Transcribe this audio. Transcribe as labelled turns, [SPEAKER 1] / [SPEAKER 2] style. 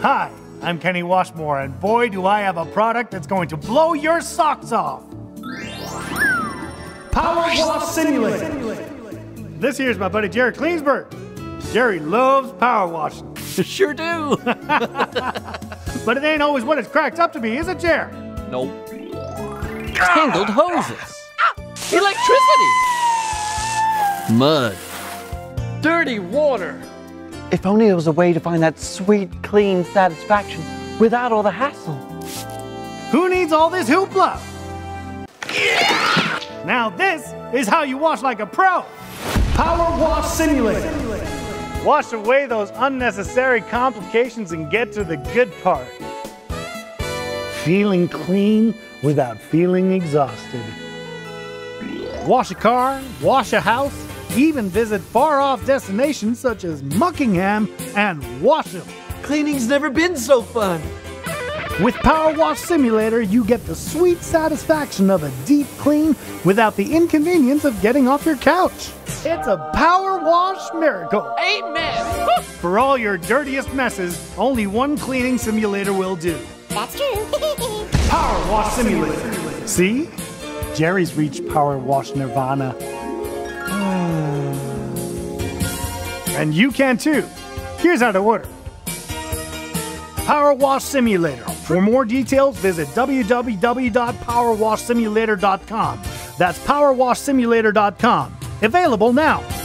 [SPEAKER 1] Hi, I'm Kenny Washmore, and boy, do I have a product that's going to blow your socks off. Power Wash Simulator. This here's my buddy Jerry Cleansburg. Jerry loves power washing,
[SPEAKER 2] Sure do.
[SPEAKER 1] but it ain't always what it's cracked up to be, is it, Jerry?
[SPEAKER 2] nope. Tangled hoses. Electricity. Mud. Dirty water.
[SPEAKER 3] If only there was a way to find that sweet, clean satisfaction without all the hassle.
[SPEAKER 1] Who needs all this hoopla? Now this is how you wash like a pro. Power Wash Simulator. Wash away those unnecessary complications and get to the good part. Feeling clean without feeling exhausted. Wash a car, wash a house, even visit far off destinations such as Muckingham and Washam.
[SPEAKER 2] Cleaning's never been so fun.
[SPEAKER 1] With Power Wash Simulator, you get the sweet satisfaction of a deep clean without the inconvenience of getting off your couch. It's a power wash miracle.
[SPEAKER 2] Amen.
[SPEAKER 1] For all your dirtiest messes, only one cleaning simulator will do.
[SPEAKER 4] That's true.
[SPEAKER 1] Power Wash Simulator. See? Jerry's reached Power Wash Nirvana. Oh. And you can too. Here's how to order. Power Wash Simulator. For more details, visit www.powerwashsimulator.com. That's powerwashsimulator.com. Available now.